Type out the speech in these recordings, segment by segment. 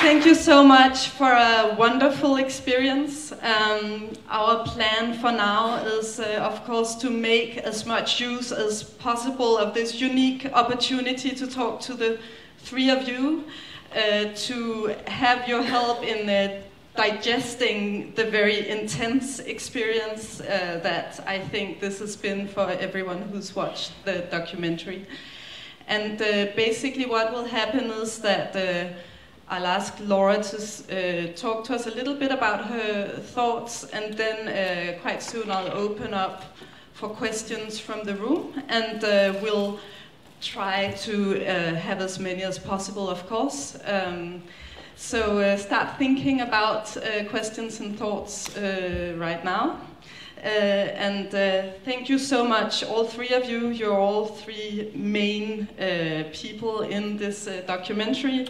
Thank you so much for a wonderful experience. Um, our plan for now is, uh, of course, to make as much use as possible of this unique opportunity to talk to the three of you, uh, to have your help in uh, digesting the very intense experience uh, that I think this has been for everyone who's watched the documentary. And uh, basically, what will happen is that uh, I'll ask Laura to uh, talk to us a little bit about her thoughts, and then uh, quite soon I'll open up for questions from the room, and uh, we'll try to uh, have as many as possible, of course. Um, so uh, start thinking about uh, questions and thoughts right now. and thank you so much, all three of you. You're all three main people in this documentary.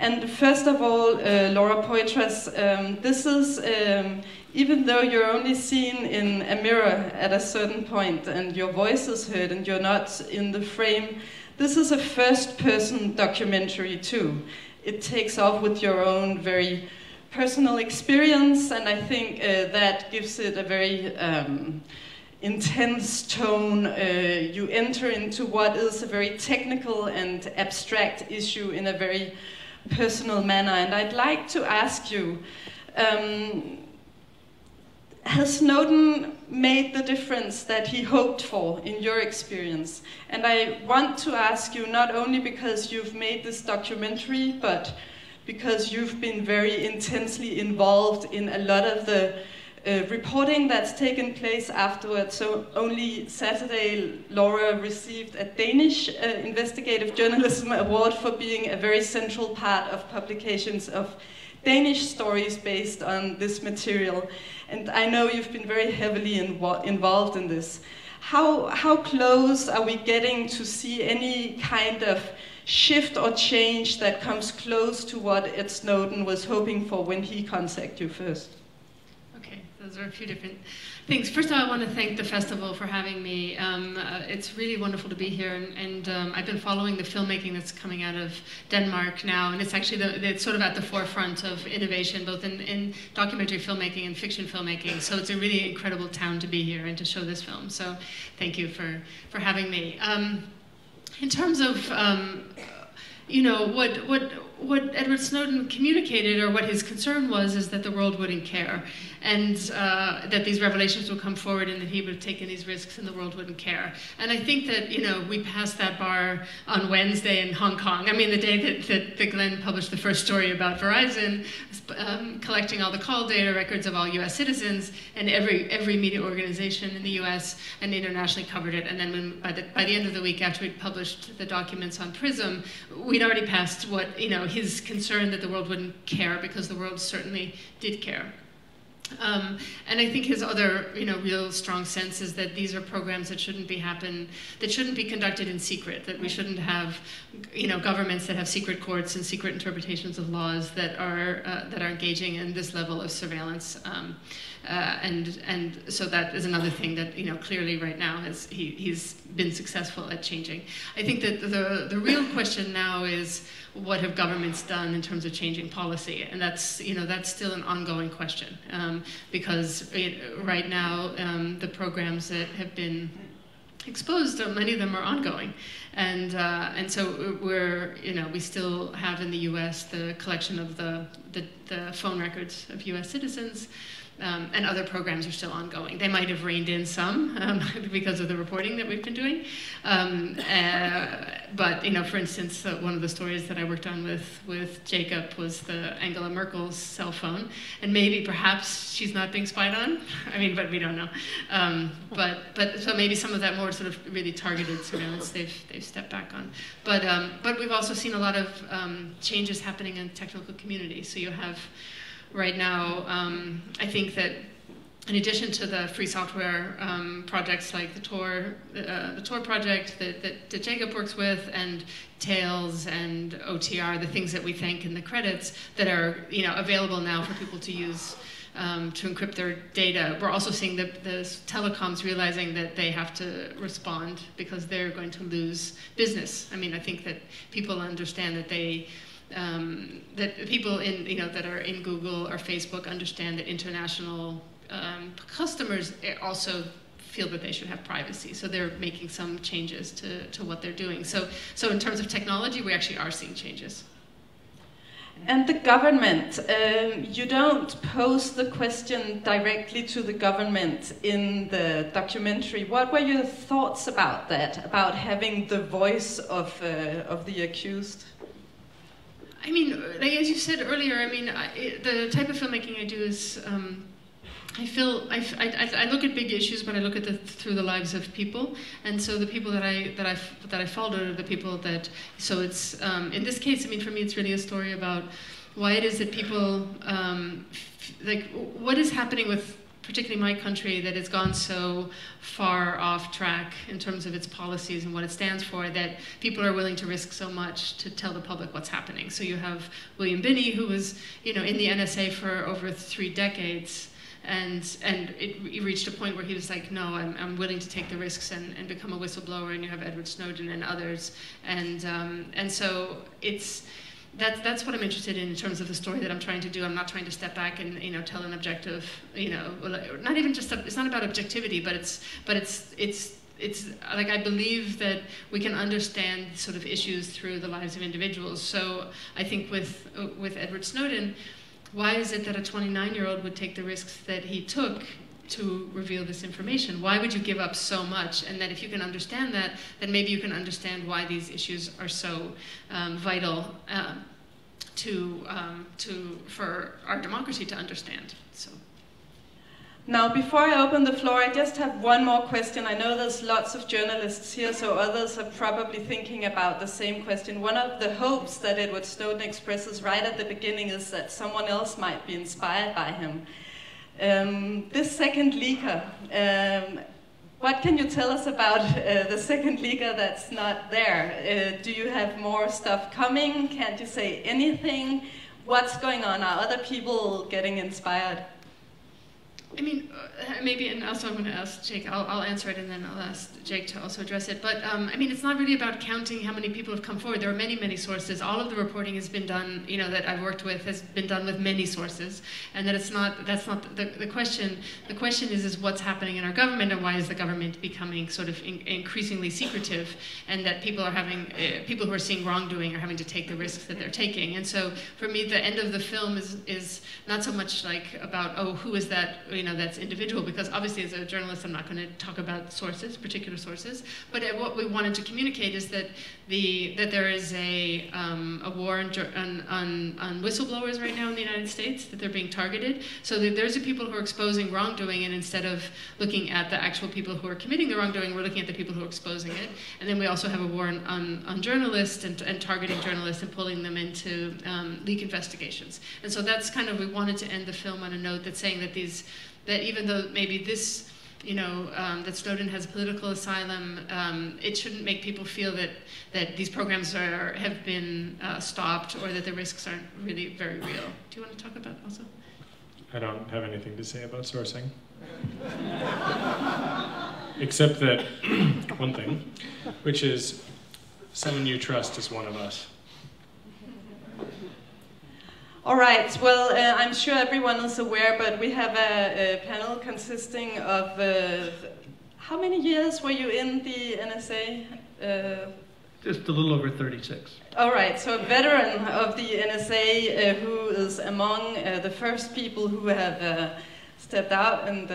And first of all, uh, Laura Poitras, um, this is, um, even though you're only seen in a mirror at a certain point and your voice is heard and you're not in the frame, this is a first person documentary too. It takes off with your own very personal experience, and I think uh, that gives it a very um, intense tone. Uh, you enter into what is a very technical and abstract issue in a very personal manner. And I'd like to ask you, um, has Snowden made the difference that he hoped for in your experience? And I want to ask you not only because you've made this documentary, but because you've been very intensely involved in a lot of the uh, reporting that's taken place afterwards. So only Saturday, Laura received a Danish uh, Investigative Journalism Award for being a very central part of publications of Danish stories based on this material. And I know you've been very heavily invo involved in this. How, how close are we getting to see any kind of shift or change that comes close to what Ed Snowden was hoping for when he contacted you first? Those are a few different things. First of all, I want to thank the festival for having me. Um, uh, it's really wonderful to be here, and, and um, I've been following the filmmaking that's coming out of Denmark now, and it's actually the, it's sort of at the forefront of innovation, both in, in documentary filmmaking and fiction filmmaking. So it's a really incredible town to be here and to show this film. So thank you for for having me. Um, in terms of um, you know what what what Edward Snowden communicated, or what his concern was, is that the world wouldn't care and uh, that these revelations would come forward and that he would have taken these risks and the world wouldn't care. And I think that, you know, we passed that bar on Wednesday in Hong Kong. I mean, the day that, that, that Glenn published the first story about Verizon, um, collecting all the call data records of all US citizens, and every, every media organization in the US and internationally covered it. And then when, by, the, by the end of the week after we published the documents on PRISM, we'd already passed what, you know, his concern that the world wouldn't care because the world certainly did care. Um, and I think his other, you know, real strong sense is that these are programs that shouldn't be happen, that shouldn't be conducted in secret. That we shouldn't have, you know, governments that have secret courts and secret interpretations of laws that are uh, that are engaging in this level of surveillance. Um, uh, and and so that is another thing that you know clearly right now has he, he's been successful at changing. I think that the the real question now is what have governments done in terms of changing policy? And that's, you know, that's still an ongoing question um, because it, right now um, the programs that have been exposed, uh, many of them are ongoing. And, uh, and so we're, you know, we still have in the US the collection of the, the, the phone records of US citizens. Um, and other programs are still ongoing. They might have reined in some um, because of the reporting that we've been doing. Um, uh, but, you know, for instance, uh, one of the stories that I worked on with, with Jacob was the Angela Merkel's cell phone. And maybe, perhaps, she's not being spied on. I mean, but we don't know. Um, but, but so maybe some of that more sort of really targeted surveillance they've, they've stepped back on. But, um, but we've also seen a lot of um, changes happening in technical communities. So you have right now, um, I think that in addition to the free software um, projects like the Tor, uh, the Tor project that, that, that, Jacob works with, and Tails and OTR, the things that we thank in the credits that are you know available now for people to use um, to encrypt their data. We're also seeing the, the telecoms realizing that they have to respond because they're going to lose business. I mean, I think that people understand that they um, that people in you know that are in Google or Facebook understand that international um, customers eh, also feel that they should have privacy. So they're making some changes to, to what they're doing. So so in terms of technology, we actually are seeing changes. And the government, um, you don't pose the question directly to the government in the documentary. What were your thoughts about that, about having the voice of, uh, of the accused? I mean, like, as you said earlier, I mean, I, the type of filmmaking I do is um, I feel I, I, I, look at big issues, but I look at the through the lives of people, and so the people that I that I that I followed are the people that. So it's um, in this case, I mean, for me, it's really a story about why it is that people um, like what is happening with particularly my country that has gone so far off track in terms of its policies and what it stands for that people are willing to risk so much to tell the public what's happening. So you have William Binney, who was you know in the NSA for over three decades and and it, it, reached a point where he was like, no, I'm, I'm willing to take the risks and, and become a whistleblower. And you have Edward Snowden and others, and um, and so it's that's that's what I'm interested in in terms of the story that I'm trying to do. I'm not trying to step back and you know tell an objective, you know, not even just it's not about objectivity, but it's but it's it's it's like I believe that we can understand sort of issues through the lives of individuals. So I think with with Edward Snowden why is it that a 29 year old would take the risks that he took to reveal this information? Why would you give up so much? And that if you can understand that, then maybe you can understand why these issues are so um, vital uh, to, um, to, for our democracy to understand. So. Now, before I open the floor, I just have one more question. I know there's lots of journalists here, so others are probably thinking about the same question. One of the hopes that Edward Snowden expresses right at the beginning is that someone else might be inspired by him. Um, this second leaker, um, what can you tell us about uh, the second leaker that's not there? Uh, do you have more stuff coming? Can't you say anything? What's going on? Are other people getting inspired? I mean, uh, maybe, and also I'm going to ask Jake, I'll, I'll, answer it and then I'll ask Jake to also address it. But um, I mean, it's not really about counting how many people have come forward. There are many, many sources. All of the reporting has been done, you know, that I've worked with has been done with many sources. And that it's not, that's not the, the question. The question is, is what's happening in our government and why is the government becoming sort of in, increasingly secretive and that people are having, uh, people who are seeing wrongdoing are having to take the risks that they're taking. And so for me, the end of the film is, is not so much like about, oh, who is that, you know, that's individual because obviously as a journalist I'm not going to talk about sources, particular sources, but what we wanted to communicate is that the that there is a, um, a war on, on, on, whistleblowers right now in the United States, that they're being targeted. So there's the people who are exposing wrongdoing and instead of looking at the actual people who are committing the wrongdoing, we're looking at the people who are exposing it. And then we also have a war on, on, on journalists and, and targeting journalists and pulling them into um, leak investigations. And so that's kind of, we wanted to end the film on a note that's saying that these that even though maybe this, you know, um, that Snowden has political asylum, um, it shouldn't make people feel that, that these programs are, have been uh, stopped or that the risks aren't really very real. Do you want to talk about also? I don't have anything to say about sourcing. Except that one thing, which is someone you trust is one of us. All right, well, uh, I'm sure everyone is aware, but we have a, a panel consisting of uh, how many years were you in the NSA? Uh, Just a little over 36. All right, so a veteran of the NSA uh, who is among uh, the first people who have uh, stepped out and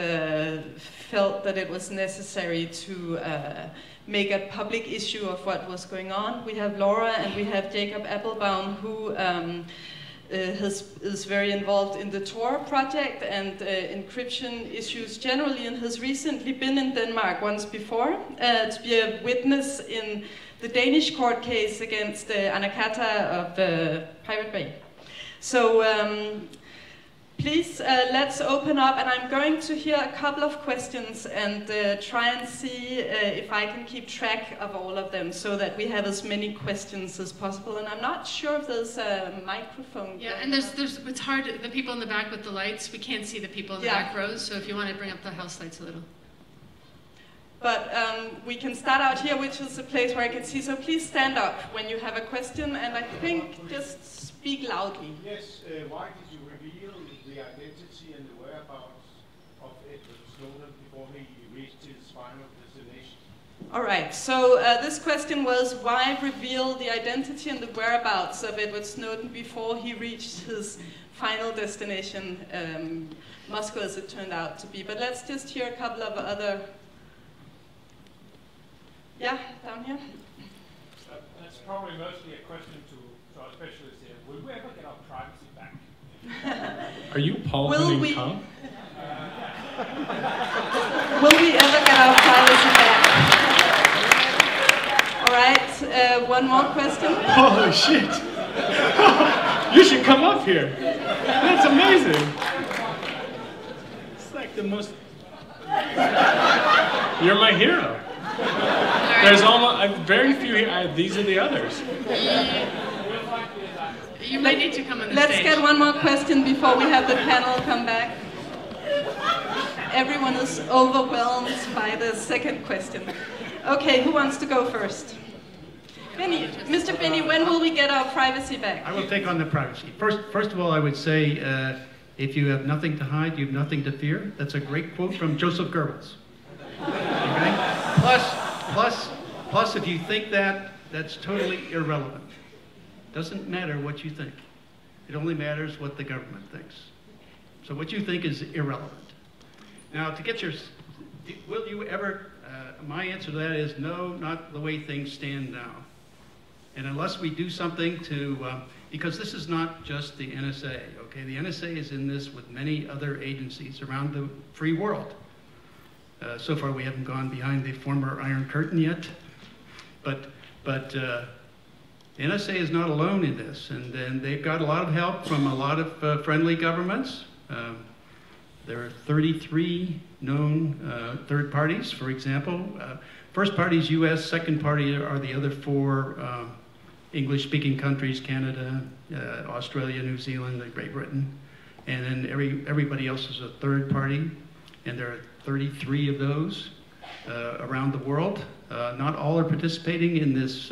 felt that it was necessary to make a public issue of what was going on. We have Laura and we have Jacob Appelbaum who um, has, is very involved in the Tor project and uh, encryption issues generally, and has recently been in Denmark once before uh, to be a witness in the Danish court case against uh, Anakata of uh, Pirate Bay. So um, Please, uh, let's open up, and I'm going to hear a couple of questions and uh, try and see uh, if I can keep track of all of them so that we have as many questions as possible. And I'm not sure if there's a microphone. Yeah, and there's, there's, it's hard, the people in the back with the lights, we can't see the people in the yeah. back rows, so if you want to bring up the house lights a little. But um, we can start out here, which is a place where I can see. So please stand up when you have a question, and I think just speak loudly. Yes, uh, why did you reveal the identity and the whereabouts of Edward Snowden before he reached his final destination? All right, so uh, this question was why reveal the identity and the whereabouts of Edward Snowden before he reached his final destination, um, Moscow as it turned out to be. But let's just hear a couple of other. Yeah, down here. Uh, that's probably mostly a question to, to our specialists here. Will we ever get our privacy back? Are you Paul Will Henning we- Kamp? Will we ever get our privacy back? All right, uh, one more question. Holy shit! you should come up here. That's amazing. It's like the most. You're my hero. There's almost uh, very few here. I, these are the others. You might need to come on the Let's stage. get one more question before we have the panel come back. Everyone is overwhelmed by the second question. Okay, who wants to go first? Binney, Mr. Binney, when will we get our privacy back? I will take on the privacy. First, first of all, I would say, uh, if you have nothing to hide, you have nothing to fear. That's a great quote from Joseph Goebbels. Okay? Plus, plus, plus, if you think that, that's totally irrelevant. Doesn't matter what you think. It only matters what the government thinks. So what you think is irrelevant. Now, to get your, will you ever, uh, my answer to that is no, not the way things stand now. And unless we do something to, uh, because this is not just the NSA, okay? The NSA is in this with many other agencies around the free world. Uh, so far, we haven't gone behind the former Iron Curtain yet. But, but uh, NSA is not alone in this, and, and they've got a lot of help from a lot of uh, friendly governments. Um, there are 33 known uh, third parties, for example. Uh, first party is U.S., second party are the other four um, English-speaking countries, Canada, uh, Australia, New Zealand, and Great Britain. And then every, everybody else is a third party, and there are 33 of those uh, around the world. Uh, not all are participating in this,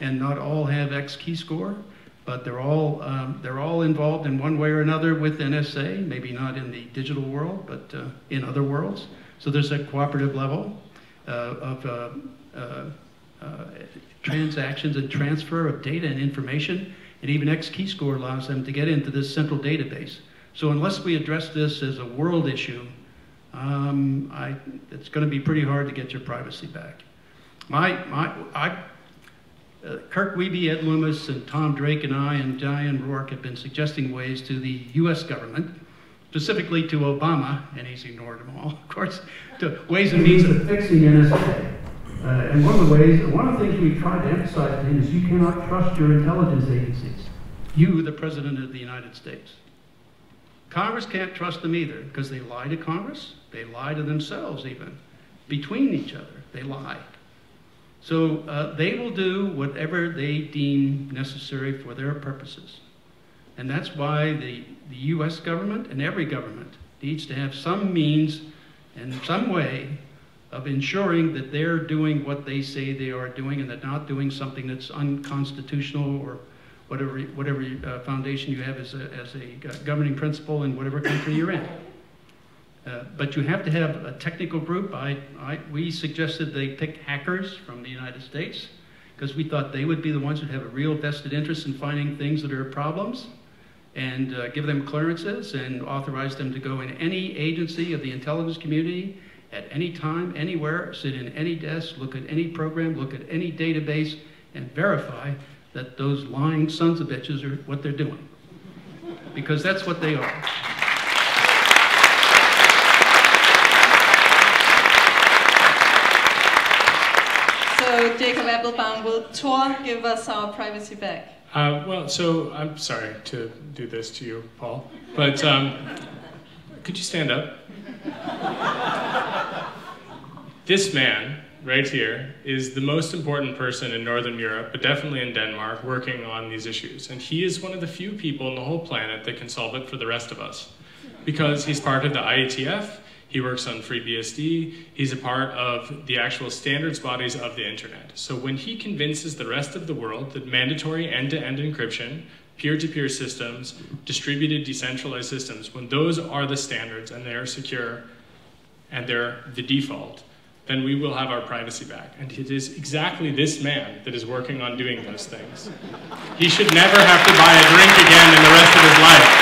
and not all have XKeyscore, but they're all, um, they're all involved in one way or another with NSA, maybe not in the digital world, but uh, in other worlds. So there's a cooperative level uh, of uh, uh, uh, transactions and transfer of data and information, and even XKeyscore allows them to get into this central database. So unless we address this as a world issue, um, I, it's going to be pretty hard to get your privacy back. My, my, I, uh, Kirk Wiebe, Ed Loomis, and Tom Drake, and I, and Diane Roark have been suggesting ways to the U.S. government, specifically to Obama, and he's ignored them all, of course, to ways and means of fixing NSA. Uh, and one of the ways, one of the things we've tried to emphasize to him is you cannot trust your intelligence agencies. You, the President of the United States. Congress can't trust them either because they lie to Congress, they lie to themselves even. Between each other, they lie. So uh, they will do whatever they deem necessary for their purposes. And that's why the, the US government and every government needs to have some means and some way of ensuring that they're doing what they say they are doing and they're not doing something that's unconstitutional or whatever, whatever uh, foundation you have as a, as a governing principle in whatever country you're in. Uh, but you have to have a technical group. I, I, we suggested they pick hackers from the United States because we thought they would be the ones who'd have a real vested interest in finding things that are problems and uh, give them clearances and authorize them to go in any agency of the intelligence community at any time, anywhere, sit in any desk, look at any program, look at any database, and verify that those lying sons of bitches are what they're doing. Because that's what they are. So, Jacob Appelbaum, will Tor give us our privacy back? Uh, well, so I'm sorry to do this to you, Paul, but um, could you stand up? this man right here is the most important person in Northern Europe, but definitely in Denmark, working on these issues. And he is one of the few people on the whole planet that can solve it for the rest of us. Because he's part of the IETF, he works on FreeBSD, he's a part of the actual standards bodies of the internet. So when he convinces the rest of the world that mandatory end-to-end encryption, peer-to-peer systems, distributed decentralized systems, when those are the standards and they are secure and they're the default, then we will have our privacy back. And it is exactly this man that is working on doing those things. He should never have to buy a drink again in the rest of his life.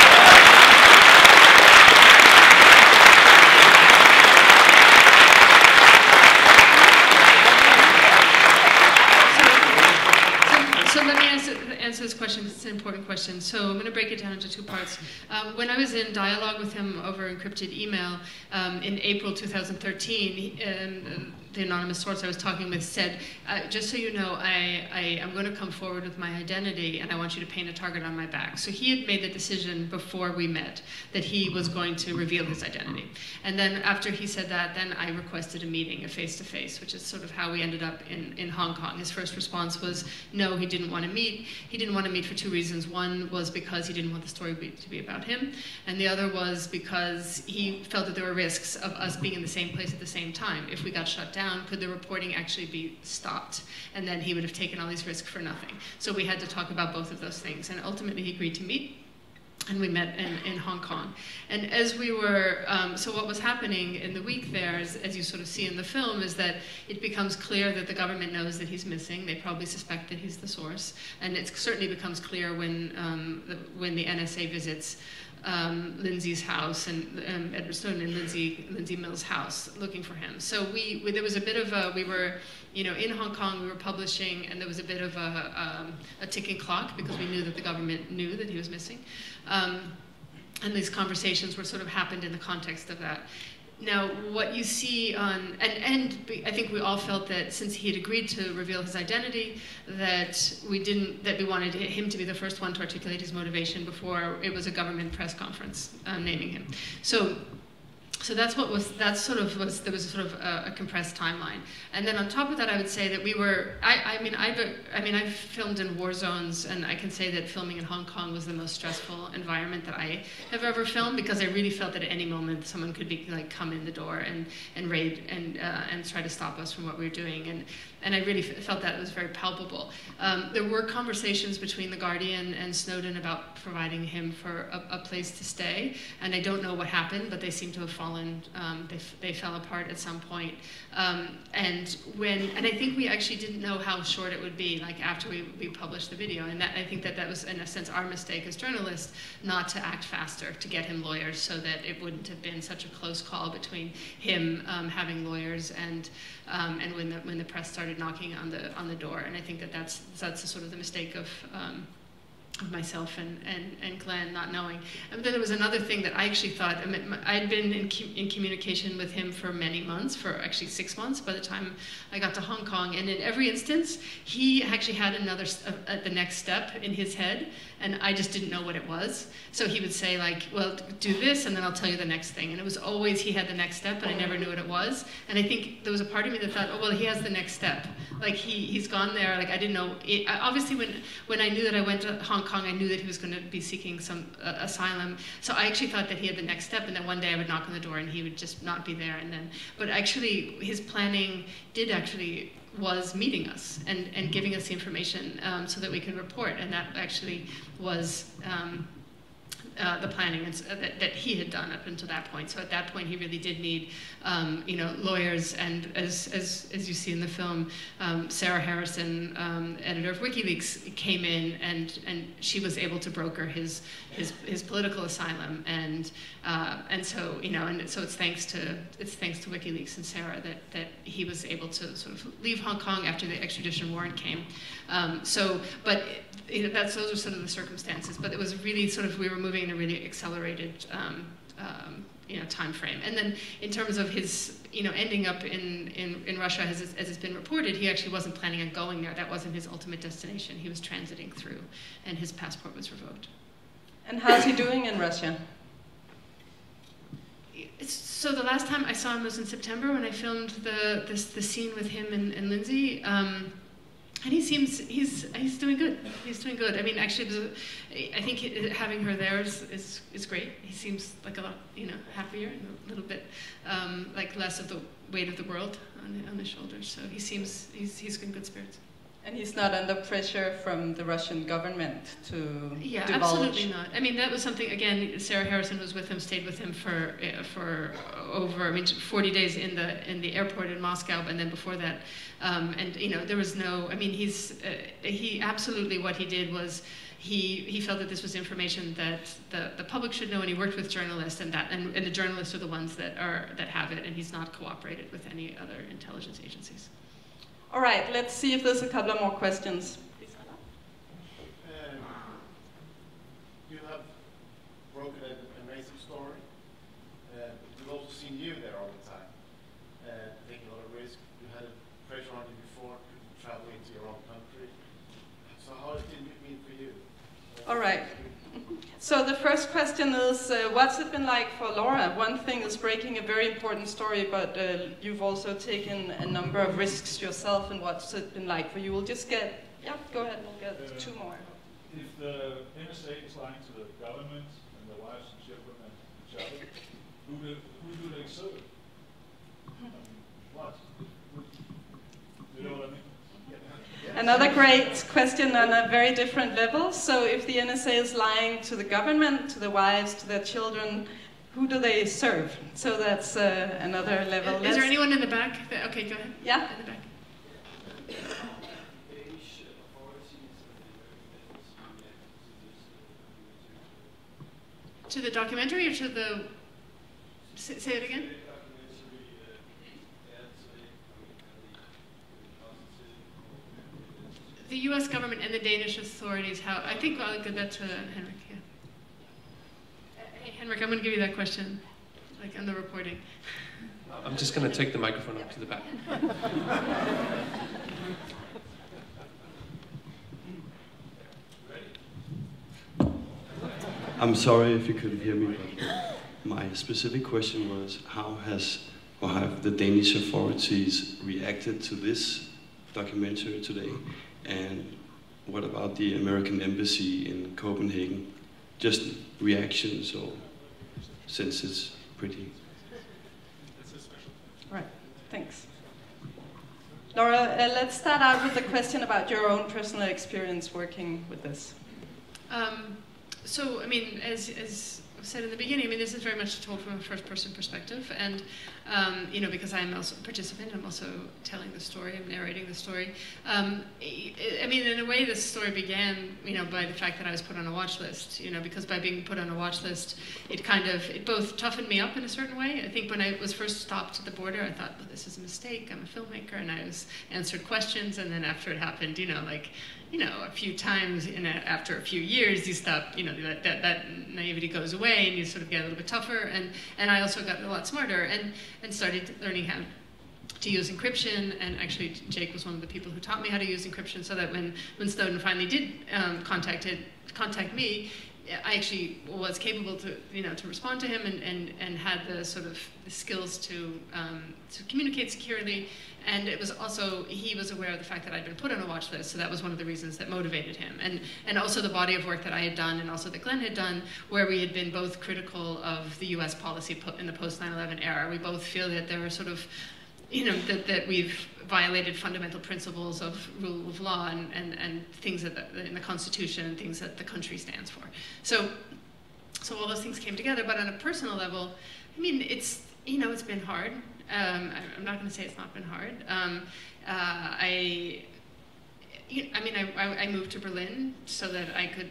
Question it's an important question. So I'm going to break it down into two parts. Um, when I was in dialogue with him over encrypted email um, in April 2013, um, the anonymous source I was talking with said, uh, just so you know, I, I, am going to come forward with my identity and I want you to paint a target on my back. So he had made the decision before we met that he was going to reveal his identity. And then after he said that, then I requested a meeting, a face-to-face, -face, which is sort of how we ended up in, in Hong Kong. His first response was, no, he didn't want to meet. He didn't want to meet for two reasons. One was because he didn't want the story to be about him. And the other was because he felt that there were risks of us being in the same place at the same time. If we got shut down, down, could the reporting actually be stopped? And then he would have taken all these risks for nothing. So we had to talk about both of those things. And ultimately, he agreed to meet and we met in, in Hong Kong. And as we were, um, so what was happening in the week there, as, as, you sort of see in the film, is that it becomes clear that the government knows that he's missing. They probably suspect that he's the source. And it certainly becomes clear when, um, the, when the NSA visits um, Lindsay's house and um, Edward Snowden and Lindsay, Lindsay Mills' house looking for him. So we, we, there was a bit of a, we were, you know, in Hong Kong, we were publishing, and there was a bit of a, um, a ticking clock because we knew that the government knew that he was missing. Um, and these conversations were sort of happened in the context of that. Now, what you see on, and, and I think we all felt that since he had agreed to reveal his identity, that we didn't, that we wanted him to be the first one to articulate his motivation before it was a government press conference uh, naming him. So so that's what was that's sort of was there was sort of a, a, compressed timeline. And then on top of that i would say that we were i, I mean i've i mean i've filmed in war zones and i can say that filming in hong kong was the most stressful environment that i have ever filmed because i really felt that at any moment someone could be like come in the door and and raid and uh, and try to stop us from what we were doing. And and I really felt that it was very palpable. Um, there were conversations between The Guardian and Snowden about providing him for a, a, place to stay, and I don't know what happened, but they seem to have fallen, um, they, they fell apart at some point. Um, and when, and I think we actually didn't know how short it would be, like after we, we published the video, and that, I think that that was, in a sense, our mistake as journalists, not to act faster, to get him lawyers so that it wouldn't have been such a close call between him um, having lawyers and, um, and when the, when the press started knocking on the on the door. And I think that that's that's sort of the mistake of um, of myself and, and, and Glenn not knowing. And then there was another thing that I actually thought, I mean, I'd been in, in communication with him for many months, for actually six months by the time I got to Hong Kong. And in every instance, he actually had another, uh, the next step in his head, and I just didn't know what it was. So he would say like, well, do this, and then I'll tell you the next thing. And it was always he had the next step, but I never knew what it was. And I think there was a part of me that thought, oh, well, he has the next step. Like he, he's gone there, like I didn't know. It, obviously, when, when I knew that I went to Hong Kong, Kong, I knew that he was going to be seeking some uh, asylum. So I actually thought that he had the next step, and that one day I would knock on the door and he would just not be there. And then, but actually, his planning did actually was meeting us and, and giving us the information um, so that we could report, and that actually was. Um, uh, the planning uh, that, that, he had done up until that point. So at that point, he really did need, um, you know, lawyers. And as, as, as you see in the film, um, Sarah Harrison, um, editor of WikiLeaks, came in and, and she was able to broker his, his, his political asylum. And, uh, and so, you know, and so it's thanks to, it's thanks to WikiLeaks and Sarah that, that he was able to sort of leave Hong Kong after the extradition warrant came. Um, so, but that's, those are sort of the circumstances. But it was really sort of, we were moving in a really accelerated um, um, you know, time frame. And then in terms of his, you know, ending up in, in, in Russia, as, as it's been reported, he actually wasn't planning on going there. That wasn't his ultimate destination. He was transiting through, and his passport was revoked. And how's he doing in Russia? so the last time I saw him was in September when I filmed the this, the scene with him and, and Lindsay. Um, and he seems he's he's doing good. He's doing good. I mean, actually, I think having her there is, is, is great. He seems like a lot, you know, happier and a little bit um, like less of the weight of the world on on his shoulders. So he seems he's he's in good spirits. And he's not under pressure from the Russian government to yeah, divulge. absolutely not. I mean, that was something. Again, Sarah Harrison was with him, stayed with him for uh, for over, I mean, 40 days in the in the airport in Moscow, and then before that, um, and you know, there was no. I mean, he's uh, he absolutely what he did was he, he felt that this was information that the, the public should know, and he worked with journalists, and that and, and the journalists are the ones that are that have it, and he's not cooperated with any other intelligence agencies. All right, let's see if there's a couple of more questions. Um, you have broken an amazing story. Uh, we've also seen you there all the time, uh, taking a lot of risk. You had a pressure on you before, traveling to your own country. So how did it mean for you? All right. So the first question is, uh, what's it been like for Laura? One thing is breaking a very important story, but uh, you've also taken a number of risks yourself, and what's it been like for you? We'll just get, yeah, go ahead, we'll get Uh, two more. If the NSA is lying to the government and the wives and children and each other, who do, who do they serve? I mean, what? You know what I mean? Another great question on a very different level. So if the NSA is lying to the government, to the wives, to their children, who do they serve? So that's uh, another level. Is there anyone in the back? That, okay, go ahead. Yeah? In the back. To the documentary or to the. Say, say it again? The US government and the Danish authorities, how. I think I'll give that to Henrik, yeah. Uh, Hey, Henrik, I'm going to give you that question, like on the reporting. I'm just going to take the microphone up to the back. I'm sorry if you couldn't hear me, but my specific question was how has or have the Danish authorities reacted to this documentary today? And what about the American embassy in Copenhagen? Just reactions or since it's pretty Right, thanks. Laura, uh, let's start out with the question about your own personal experience working with this. Um, so, I mean, as, as I said in the beginning, I mean, this is very much told from a first-person perspective, and um, you know, because I'm also a participant, I'm also telling the story, I'm narrating the story. Um, I mean, in a way, this story began, you know, by the fact that I was put on a watch list. You know, because by being put on a watch list, it kind of it both toughened me up in a certain way. I think when I was first stopped at the border, I thought, well, this is a mistake. I'm a filmmaker, and I was answered questions, and then after it happened, you know, like you know, a few times in a, after a few years, you stop, you know, that, that, that naivety goes away and you sort of get a little bit tougher. And, and I also got a lot smarter and, and started learning how to use encryption. And actually, Jake was one of the people who taught me how to use encryption so that when, when Snowden finally did um, contacted, contact me, I actually was capable to, you know, to respond to him and, and, and had the sort of the skills to, um, to communicate securely. And it was also, he was aware of the fact that I'd been put on a watch list, so that was one of the reasons that motivated him. And, and also the body of work that I had done and also that Glenn had done, where we had been both critical of the US policy po- in the post 9 11 era. We both feel that there were sort of you know, that, that we've violated fundamental principles of rule of law and, and, and things that the, in the Constitution and things that the country stands for. So, so all those things came together. But on a personal level, I mean, it's you know, it's been hard. Um, I, I'm not going to say it's not been hard. Um, uh, I, you I mean, I, I, I moved to Berlin so that I could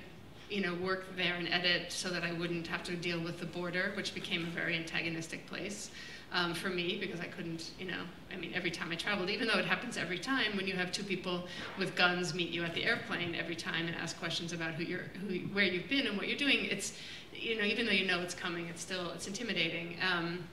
you know, work there and edit so that I wouldn't have to deal with the border, which became a very antagonistic place um, for me because I couldn't, you know, I mean, every time I traveled, even though it happens every time when you have two people with guns meet you at the airplane every time and ask questions about who you're, who, where you've been and what you're doing, it's, you know, even though you know it's coming, it's still, it's intimidating. Um,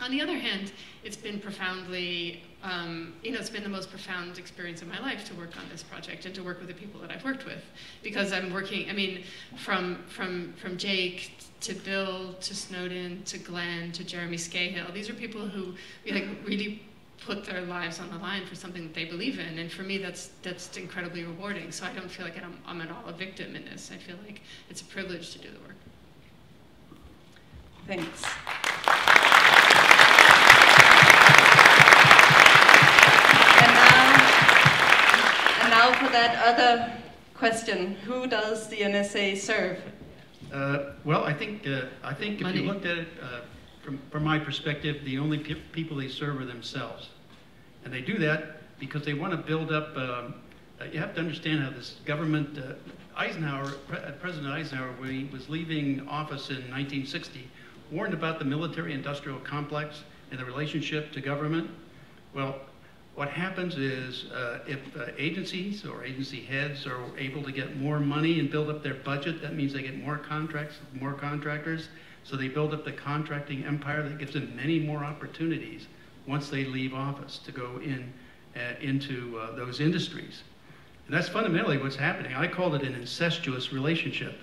on the other hand, it's been profoundly, um, you know, it's been the most profound experience of my life to work on this project and to work with the people that I've worked with, because I'm working. I mean, from from from Jake to Bill to Snowden to Glenn to Jeremy Scahill. These are people who like really put their lives on the line for something that they believe in, and for me, that's that's incredibly rewarding. So I don't feel like I'm, I'm at all a victim in this. I feel like it's a privilege to do the work. Thanks. Now, and now now for that other question. Who does the NSA serve? Uh, well, I think uh, I think if you looked at it uh, from from my perspective, the only pe- people they serve are themselves, and they do that because they want to build up. Um, uh, you have to understand how this government. Uh, Eisenhower, Pre- uh, President Eisenhower, when he was leaving office in 1960, warned about the military-industrial complex and the relationship to government. Well, what happens is uh, if uh, agencies or agency heads are able to get more money and build up their budget, that means they get more contracts, more contractors. So they build up the contracting empire that gives them many more opportunities once they leave office to go in uh, into uh, those industries. And that's fundamentally what's happening. I called it an incestuous relationship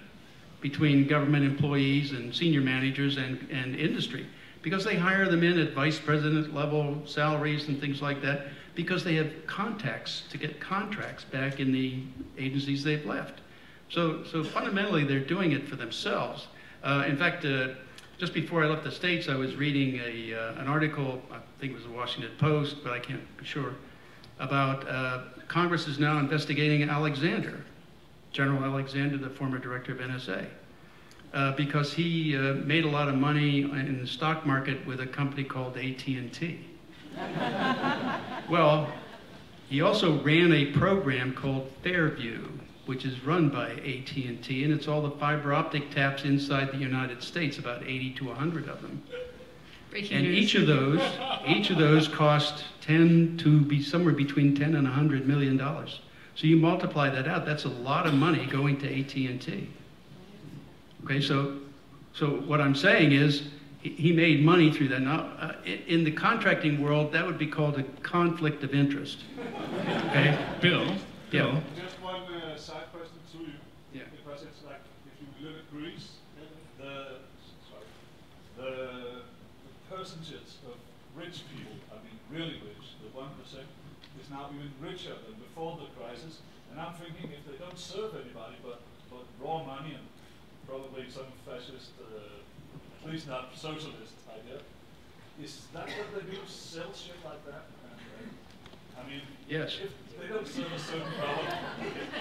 between government employees and senior managers and, and industry because they hire them in at vice president level salaries and things like that because they have contacts to get contracts back in the agencies they've left. So, so fundamentally, they're doing it for themselves. Uh, in fact, uh, just before I left the States, I was reading a, uh, an article, I think it was the Washington Post, but I can't be sure, about uh, Congress is now investigating Alexander, General Alexander, the former director of NSA, because he uh, made a lot of money in the stock market with a company called AT&T. well, he also ran a program called Fairview, which is run by AT&T, and it's all the fiber optic taps inside the United States, about 80 to 100 of them. Breaking And news. each of those, each of those cost 10 to be somewhere between 10 and 100 million dollars. So you multiply that out, that's a lot of money going to AT&T. Okay, so, so what I'm saying is, he, he made money through that. Now, uh, in, in the contracting world, that would be called a conflict of interest. Okay? Bill, Yeah. Bill, Just one uh, side question to you. Yeah. Because it's like, if you look at Greece, the, sorry, the, the percentage of rich people, I mean really rich, the 1%, is now even richer than before the crisis. And I'm thinking if they don't serve anybody but, but raw money and probably some fascist, uh, at least not socialist idea, is that what they do, sell shit like that? I mean, Yes. they don't serve a certain problem,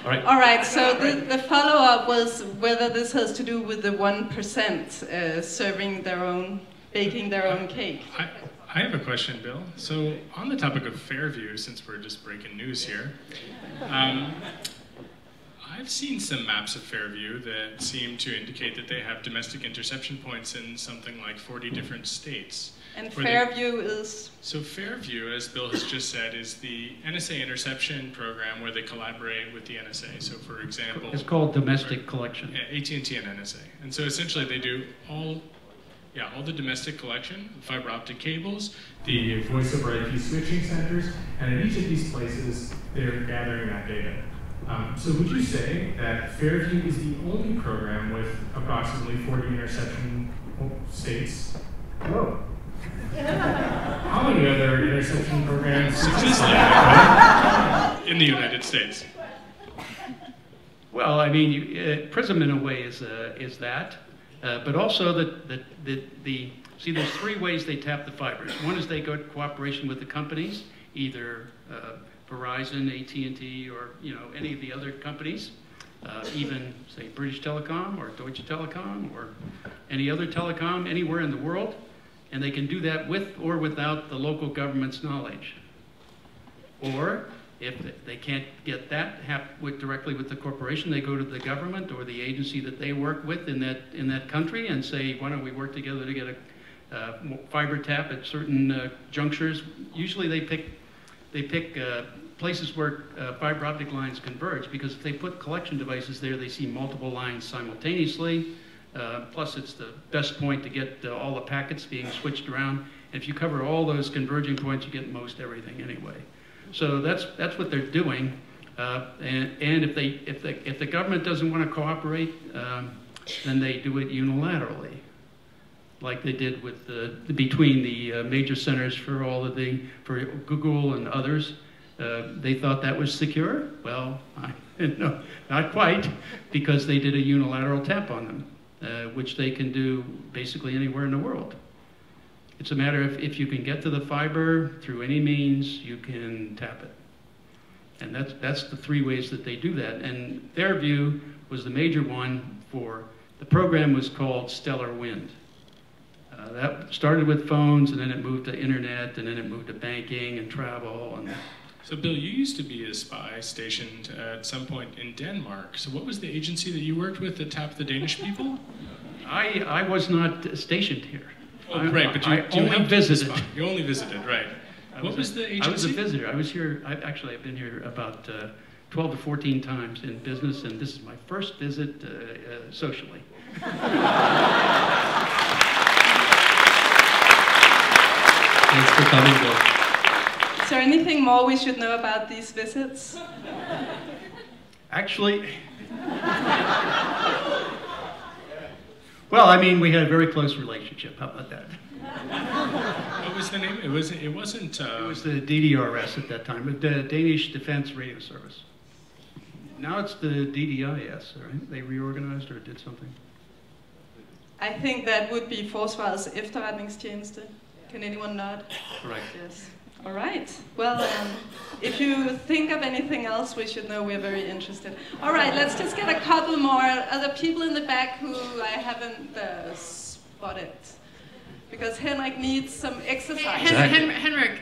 All right. All right, so the, the follow-up was whether this has to do with the 1% uh, serving their own, baking their own cake. I, I have a question, Bill. So, on the topic of Fairview, since we're just breaking news here, um, I've seen some maps of Fairview that seem to indicate that they have domestic interception points in something like 40 different states. And Were they- Fairview is, So Fairview, as Bill has just said, is the NSA interception program where they collaborate with the NSA. So, for example, It's called domestic collection. yeah, AT&T and NSA. And so essentially they do all, yeah, all the domestic collection, fiber optic cables, the voice over IP switching centers, and at each of these places they're gathering that data. Um, so would you say that Fairview is the only program with approximately 40 interception states? Whoa. How many other interception programs exist like that in the United States? Well, I mean, you, uh, Prism in a way is, uh, is that, uh, but also the, the, the, the, see, there's three ways they tap the fibers. One is they go to cooperation with the companies, either uh, Verizon, AT&T, or, you know, any of the other companies, uh, even, say, British Telecom or Deutsche Telekom or any other telecom anywhere in the world, and they can do that with or without the local government's knowledge. Or if they can't get that with, directly with the corporation, they go to the government or the agency that they work with in that, in that country and say, why don't we work together to get a uh, fiber tap at certain uh, junctures? Usually they pick, they pick uh, places where uh, fiber optic lines converge because if they put collection devices there, they see multiple lines simultaneously. Uh, plus, it's the best point to get uh, all the packets being switched around. And if you cover all those converging points, you get most everything anyway. So that's that's what they're doing. Uh, and and if they if the if the government doesn't want to cooperate, um, then they do it unilaterally, like they did with the, between the uh, major centers for all of the for Google and others. Uh, they thought that was secure. Well, I, no, not quite, because they did a unilateral tap on them, uh, which they can do basically anywhere in the world. It's a matter of if you can get to the fiber through any means, you can tap it. And that's, that's the three ways that they do that. And Fairview was the major one for, the program was called Stellar Wind. Uh, that started with phones, and then it moved to internet, and then it moved to banking and travel. And So, Bill, you used to be a spy stationed at some point in Denmark. So, what was the agency that you worked with that tapped the Danish people? I, I was not stationed here. Oh, I- right, but you, I you only helped visited. spy. You only visited, right? I What was a- the agency? I was a visitor. I was here, I, actually, I've been here about uh, 12 to 14 times in business, and this is my first visit uh, uh, socially. Thanks for coming, Bill. Is there anything more we should know about these visits? Actually, well, I mean, we had a very close relationship. How about that? What was the name? It was. It wasn't. Uh, It was the DDRS at that time, the Danish Defense Radio Service. Now it's the DDIS, right? They reorganized or did something. I think that would be Forsvarets efterretningstjeneste. Can anyone nod? Right. Yes. All right. Well, um, if you think of anything else, we should know we're very interested. All right, let's just get a couple more other people in the back who I haven't uh, spotted. Because Henrik needs some exercise. Hen- Hen- Henrik,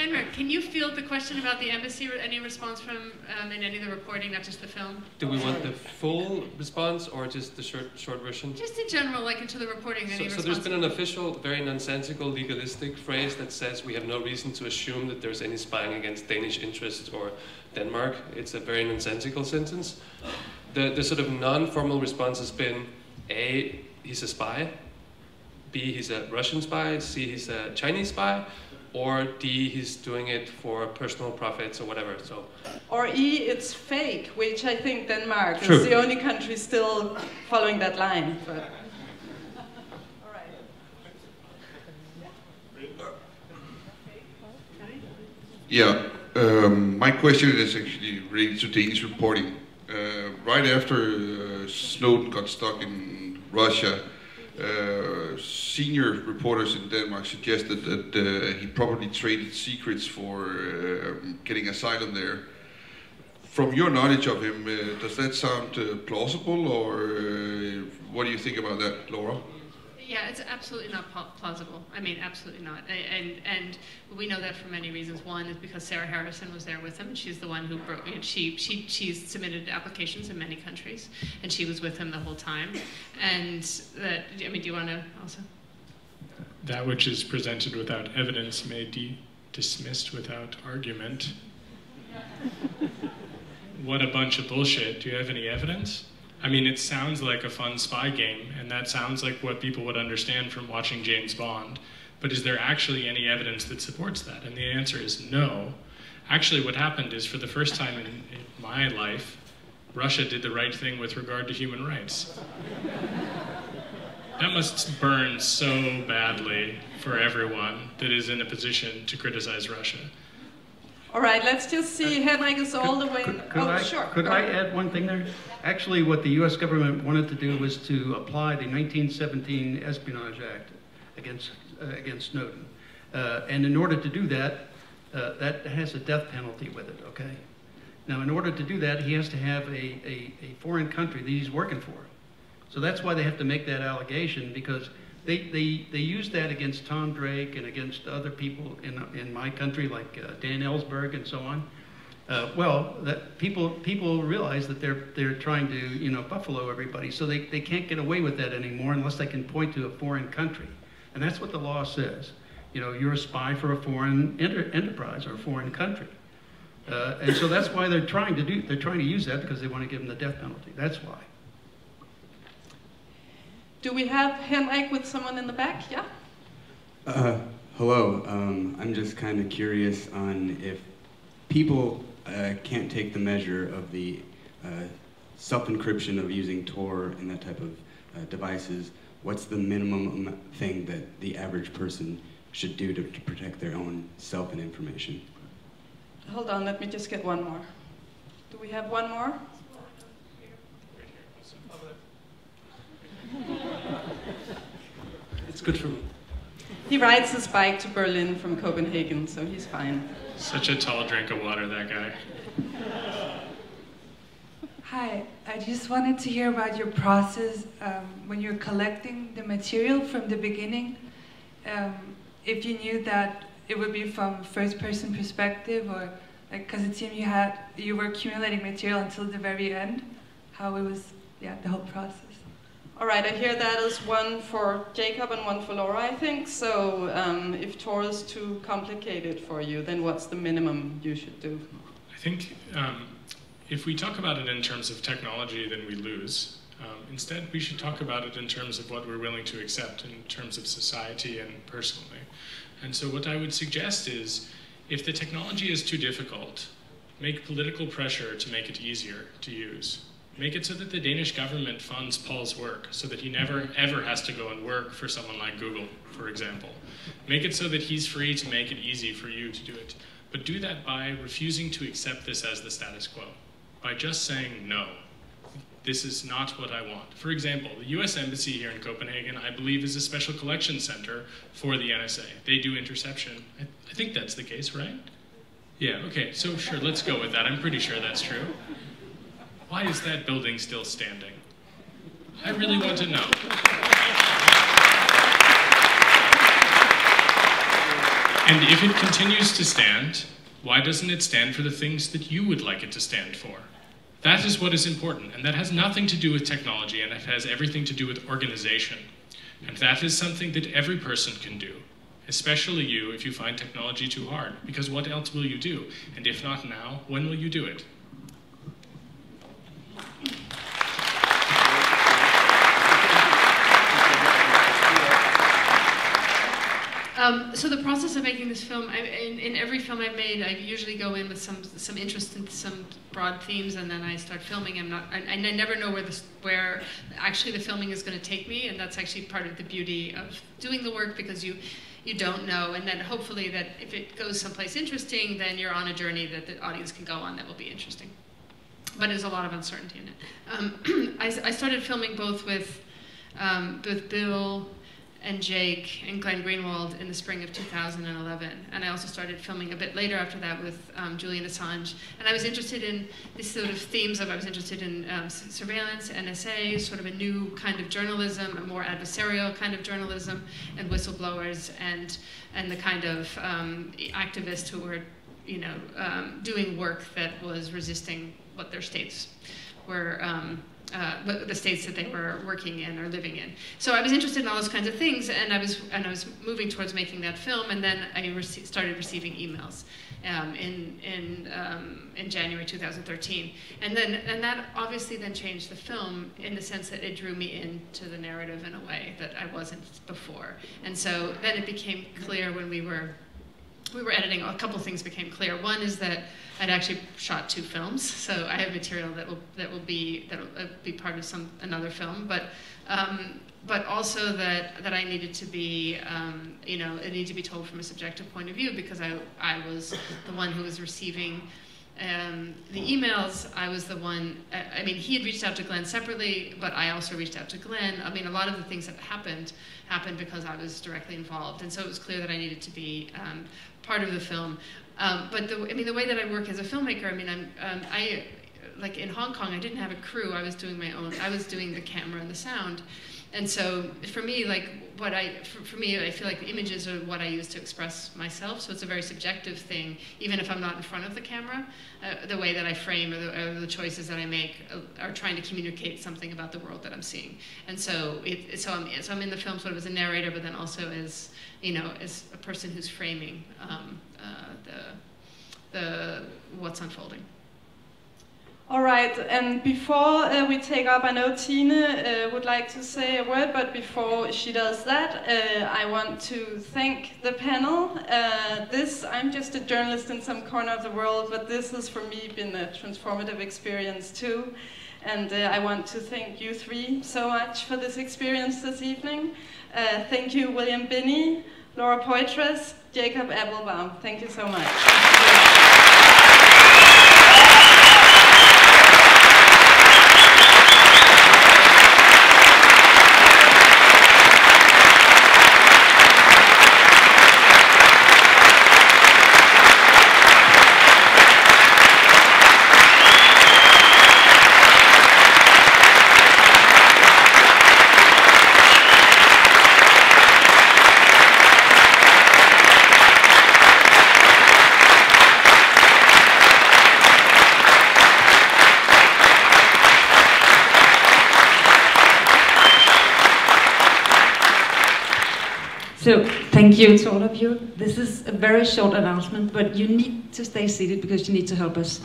Henrik, can you field the question about the embassy? Any response from um, in any of the reporting, not just the film? Do we want the full response or just the short short version? Just in general, like into the reporting, any So, so there's been an official, very nonsensical, legalistic phrase that says we have no reason to assume that there's any spying against Danish interests or Denmark. It's a very nonsensical sentence. The, the sort of non-formal response has been, A, he's a spy, B, he's a Russian spy, C, he's a Chinese spy, or D, he's doing it for personal profits or whatever. So Or E, it's fake, which I think Denmark True. is the only country still following that line. But. All right. Yeah, um, my question is actually related to Danish reporting. Uh, right after uh, Snowden got stuck in Russia, uh, senior reporters in Denmark suggested that uh, he probably traded secrets for uh, getting asylum there. From your knowledge of him, uh, does that sound uh, plausible, or uh, what do you think about that, Laura? Yeah, it's absolutely not plausible. I mean, absolutely not. And and we know that for many reasons. One is because Sarah Harrison was there with him, and she's the one who broke. You know, she she she's submitted applications in many countries, and she was with him the whole time. And that I mean, do you want to also? that which is presented without evidence may be dismissed without argument. what a bunch of bullshit. Do you have any evidence? I mean, it sounds like a fun spy game, and that sounds like what people would understand from watching James Bond. But is there actually any evidence that supports that? And the answer is no. Actually, what happened is for the first time in, in my life, Russia did the right thing with regard to human rights. That must burn so badly for everyone that is in a position to criticize Russia. All right, let's just see. Henrik is all the way. Could, could oh, I, sure. could I add one thing there? Actually, what the U.S. government wanted to do was to apply the 1917 Espionage Act against uh, against Snowden, uh, and in order to do that, uh, that has a death penalty with it. Okay. Now, in order to do that, he has to have a, a, a foreign country that he's working for. So that's why they have to make that allegation because they, they, they use that against Tom Drake and against other people in, in my country like uh, Dan Ellsberg and so on. Uh, well, that people people realize that they're they're trying to you know buffalo everybody, so they, they can't get away with that anymore unless they can point to a foreign country, and that's what the law says. You know, you're a spy for a foreign enter- enterprise or a foreign country, uh, and so that's why they're trying to do they're trying to use that because they want to give them the death penalty. That's why. Do we have Henrik with someone in the back? Yeah. Uh, hello. Um, I'm just kind of curious on if people uh, can't take the measure of the uh, self-encryption of using Tor and that type of uh, devices. What's the minimum thing that the average person should do to, to protect their own self and information? Hold on, let me just get one more. Do we have one more? it's good for me. He rides his bike to Berlin from Copenhagen, so he's fine. Such a tall drink of water, that guy. Hi, I just wanted to hear about your process um, when you're collecting the material from the beginning. Um, if you knew that it would be from first-person perspective, or like, because it seemed you had you were accumulating material until the very end, how it was, yeah, the whole process. All right, I hear that is one for Jacob and one for Laura, I think. So um, if Tor is too complicated for you, then what's the minimum you should do? I think um, if we talk about it in terms of technology, then we lose. Um, instead, we should talk about it in terms of what we're willing to accept in terms of society and personally. And so, what I would suggest is if the technology is too difficult, make political pressure to make it easier to use. Make it so that the Danish government funds Paul's work so that he never ever has to go and work for someone like Google, for example. Make it so that he's free to make it easy for you to do it. But do that by refusing to accept this as the status quo, by just saying no. This is not what I want. For example, the US Embassy here in Copenhagen, I believe, is a special collection center for the NSA. They do interception. I, I think that's the case, right? Yeah, okay, so sure, let's go with that. I'm pretty sure that's true. Why is that building still standing? I really want to know. And if it continues to stand, why doesn't it stand for the things that you would like it to stand for? That is what is important, and that has nothing to do with technology, and it has everything to do with organization. And that is something that every person can do, especially you if you find technology too hard, because what else will you do? And if not now, when will you do it? Um, so the process of making this film, I, in, in, every film I've made, I usually go in with some some interest in some broad themes, and then I start filming. I'm not, I, I never know where where actually the filming is going to take me, and that's actually part of the beauty of doing the work because you you don't know, and then hopefully that if it goes someplace interesting, then you're on a journey that the audience can go on that will be interesting. But there's a lot of uncertainty in it. Um, I, I, started filming both with um, with Bill and Jake and Glenn Greenwald in the spring of 2011. And I also started filming a bit later after that with um, Julian Assange. And I was interested in these sort of themes of I was interested in um, surveillance, NSA, sort of a new kind of journalism, a more adversarial kind of journalism, and whistleblowers, and and the kind of um, activists who were, you know, um, doing work that was resisting what their states were um, uh, the states that they were working in or living in. So I was interested in all those kinds of things, and I was and I was moving towards making that film, and then I started receiving emails um, in in um, in January 2013, and then and that obviously then changed the film in the sense that it drew me into the narrative in a way that I wasn't before, and so then it became clear when we were we were editing, a couple things became clear. One is that I'd actually shot two films, so I have material that will that will be that will uh, be part of some another film. But um, but also that that I needed to be um, you know it needed to be told from a subjective point of view because I I was the one who was receiving um, the emails, I was the one, I mean, he had reached out to Glenn separately, but I also reached out to Glenn. I mean, a lot of the things that happened happened because I was directly involved. And so it was clear that I needed to be um, part of the film. Um, but the, I mean, the way that I work as a filmmaker, I mean, I'm, um, I, like in Hong Kong, I didn't have a crew. I was doing my own, I was doing the camera and the sound. And so for me, like what I, for, for, me, I feel like the images are what I use to express myself. So it's a very subjective thing, even if I'm not in front of the camera. Uh, the way that I frame or the, or the, choices that I make are trying to communicate something about the world that I'm seeing. And so, it, so I'm, so I'm in the film sort of as a narrator, but then also as, you know, as a person who's framing um, uh, the, the what's unfolding. All right, and before uh, we take up, I know Tina uh, would like to say a word, but before she does that, uh, I want to thank the panel. Uh, this, I'm just a journalist in some corner of the world, but this has for me been a transformative experience too. And uh, I want to thank you three so much for this experience this evening. Uh, thank you, William Binney, Laura Poitras, Jacob Appelbaum. Thank you so much. So thank you to all of you. This is a very short announcement, but you need to stay seated because you need to help us.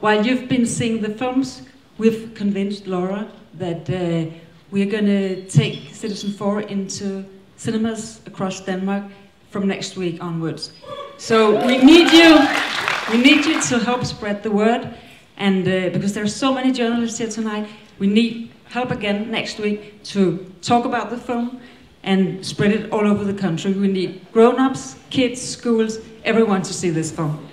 While you've been seeing the films, we've convinced Laura that uh, we're going to take Citizenfour into cinemas across Denmark from next week onwards. So we need you, we need you to help spread the word, and uh, because there are so many journalists here tonight, we need help again next week to talk about the film and spread it all over the country. We need grown-ups, kids, schools, everyone to see this film.